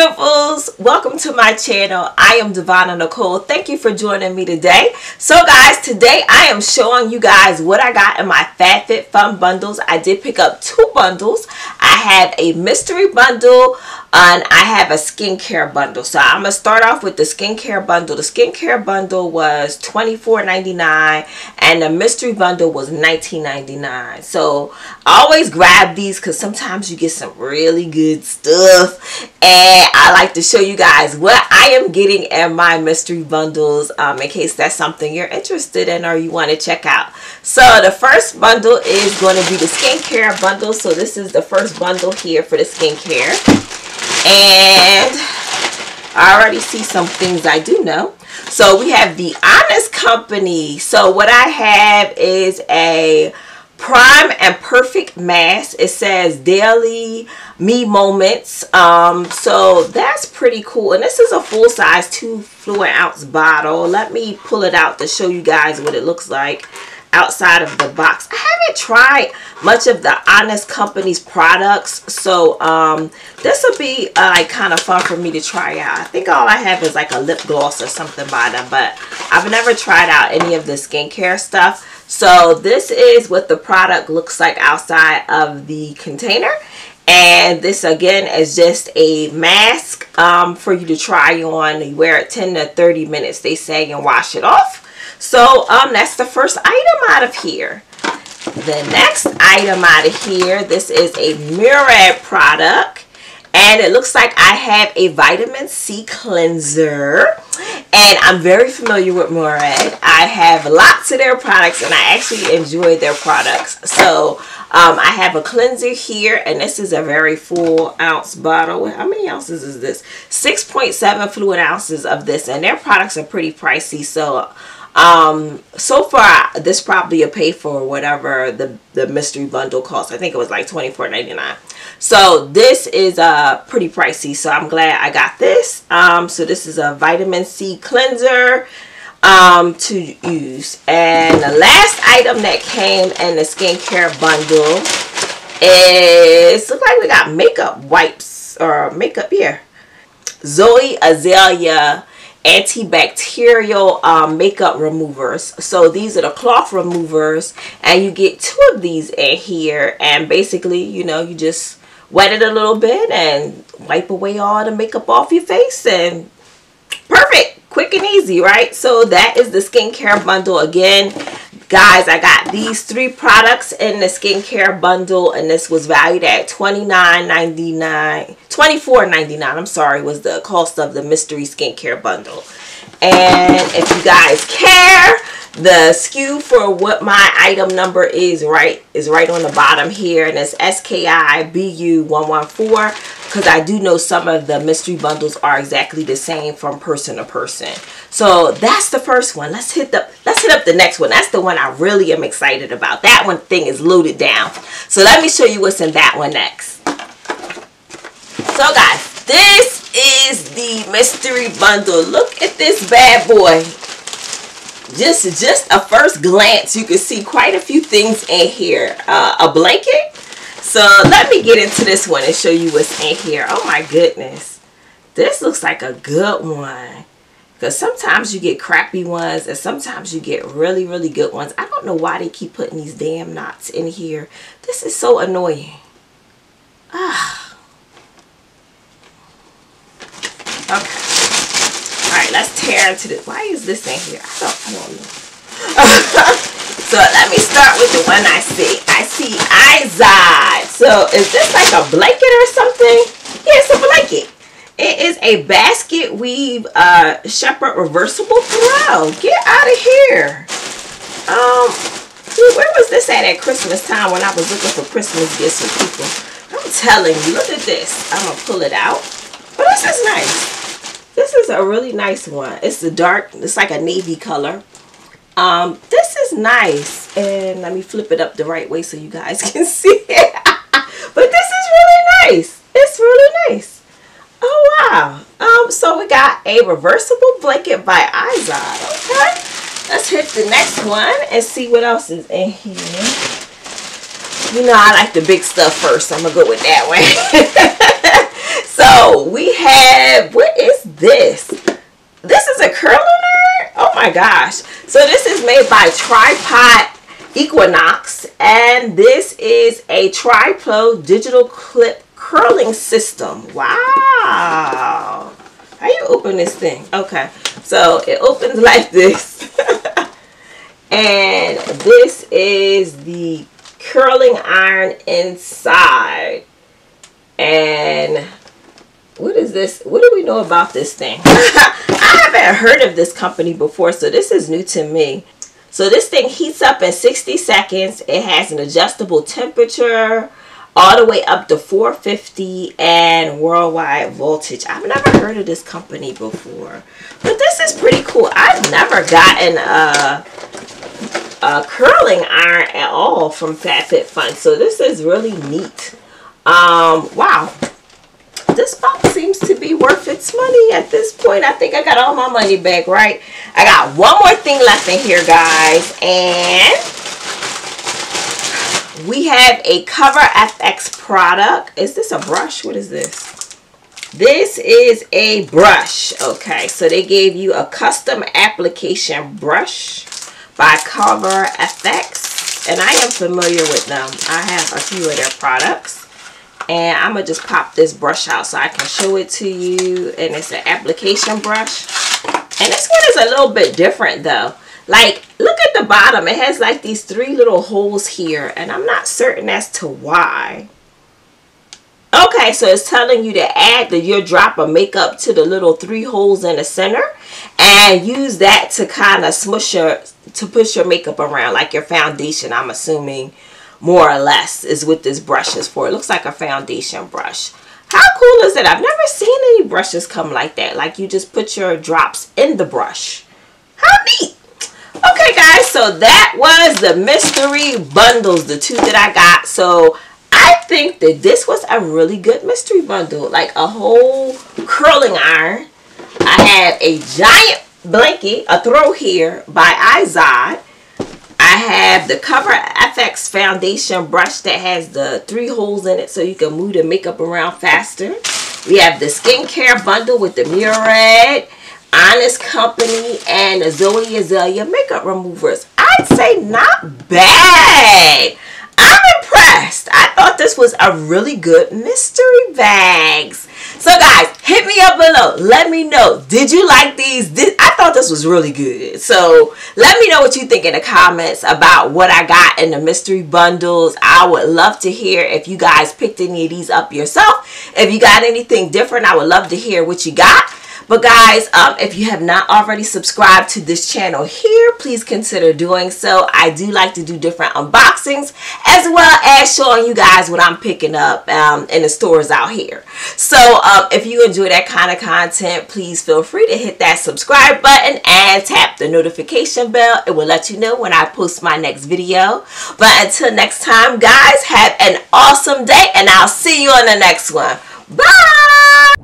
beautifuls. Welcome to my channel. I am Devona Nicole. Thank you for joining me today. So guys today i am showing you guys what i got in my fabfitfun bundles. I did pick up two bundles. I have a mystery bundle and I have a skincare bundle. So I'm going to start off with the skincare bundle. The skincare bundle was $24.99 and the mystery bundle was $19.99. So always grab these because sometimes you get some really good stuff. And I like to show you guys what I am getting in my mystery bundles um, in case that's something you're interested in or you want to check out. So the first bundle is going to be the skincare bundle. So this is the first bundle here for the skincare and I already see some things I do know. So we have the Honest Company. So what I have is a prime and perfect mask. It says daily me moments. Um so that's pretty cool. And this is a full size two fluid ounce bottle. Let me pull it out to show you guys what it looks like outside of the box. I haven't tried much of the Honest Company's products, so um, this will be uh, like kind of fun for me to try out. I think all I have is like a lip gloss or something by them, but I've never tried out any of the skincare stuff. So this is what the product looks like outside of the container. And this again is just a mask um, for you to try on. You wear it 10 to 30 minutes, they say, and wash it off. So um, that's the first item out of here. The next item out of here, this is a Murad product. And it looks like I have a vitamin C cleanser. And I'm very familiar with Murad. I have lots of their products and I actually enjoy their products. So um, I have a cleanser here and this is a very full ounce bottle. How many ounces is this? 6.7 fluid ounces of this and their products are pretty pricey. So um so far this probably a pay for whatever the the mystery bundle cost i think it was like 24.99 so this is uh pretty pricey. So i'm glad i got this. Um so this is a vitamin c cleanser um to use. And the last item that came in the skincare bundle is look like we got makeup wipes or makeup here zoe azalea antibacterial um, makeup removers. So these are the cloth removers and you get two of these in here and basically you know you just wet it a little bit and wipe away all the makeup off your face and perfect quick and easy right? So that is the skincare bundle. Again guys i got these three products in the skincare bundle and this was valued at $29.99 $24.99 i'm sorry was the cost of the mystery skincare bundle. And if you guys care the SKU for what my item number is right is right on the bottom here and it's SKIBU114 because I do know some of the mystery bundles are exactly the same from person to person. So that's the first one. Let's hit the let's hit up the next one. That's the one I really am excited about. That one thing is loaded down. So let me show you what's in that one next. So guys, this is the mystery bundle. Look at this bad boy just just a first glance you can see quite a few things in here. Uh, a blanket. So let me get into this one and show you what's in here. Oh my goodness. This looks like a good one. Because sometimes you get crappy ones and sometimes you get really really good ones. I don't know why they keep putting these damn knots in here. This is so annoying. Ah okay tear into this. Why is this in here? I don't, I don't know. so let me start with the one I see. I see Izod. So is this like a blanket or something? Yeah, it's a blanket. It is a basket weave uh, shepherd reversible throw. Get out of here. Um, dude, where was this at at Christmas time when I was looking for Christmas gifts for people? I'm telling you, look at this. I'm going to pull it out. But this is nice. This is a really nice one. It's the dark, it's like a navy color. Um, this is nice. And let me flip it up the right way so you guys can see it. but this is really nice. It's really nice. Oh, wow. Um, so we got a reversible blanket by Izod. Okay. Let's hit the next one and see what else is in here. You know I like the big stuff first. So I'm going to go with that one. So we have, what is this? This is a curling iron? Oh my gosh. So this is made by Tripod Equinox. And this is a TriPro digital clip curling system. Wow. How you open this thing? Okay. So it opens like this. and this is the curling iron inside. And what is this? What do we know about this thing? I haven't heard of this company before, so this is new to me. So this thing heats up in 60 seconds. It has an adjustable temperature all the way up to 450 and worldwide voltage. I've never heard of this company before, but this is pretty cool. I've never gotten a, a curling iron at all from FabFitFun, so this is really neat. Um, wow. This box seems to be worth its money at this point. I think I got all my money back, right? I got one more thing left in here, guys. And we have a Cover FX product. Is this a brush? What is this? This is a brush. Okay, so they gave you a custom application brush by Cover FX. And I am familiar with them. I have a few of their products. And I'm to just pop this brush out so I can show it to you. And it's an application brush. And this one is a little bit different though. Like, look at the bottom. It has like these three little holes here. And I'm not certain as to why. Okay, so it's telling you to add the, your drop of makeup to the little three holes in the center. And use that to kind of smush your, to push your makeup around. Like your foundation, I'm assuming more or less is what this brush is for. It looks like a foundation brush. How cool is it? I've never seen any brushes come like that. Like you just put your drops in the brush. How neat. Okay, guys, so that was the mystery bundles, the two that I got. So I think that this was a really good mystery bundle. Like a whole curling iron. I have a giant blanket, a throw here by Izod. I have the Cover FX foundation brush that has the three holes in it so you can move the makeup around faster. We have the skincare bundle with the Murad Honest Company and Zoe Azalea makeup removers. I'd say not bad. I'm impressed. I thought this was a really good mystery bags. So guys, hit me up below. Let me know. Did you like these? Did, I thought this was really good. So let me know what you think in the comments about what I got in the mystery bundles. I would love to hear if you guys picked any of these up yourself. If you got anything different, I would love to hear what you got. But guys, um, if you have not already subscribed to this channel here, please consider doing so. I do like to do different unboxings as well as showing you guys what I'm picking up um, in the stores out here. So um, if you enjoy that kind of content, please feel free to hit that subscribe button and tap the notification bell. It will let you know when I post my next video. But until next time, guys, have an awesome day and I'll see you on the next one. Bye!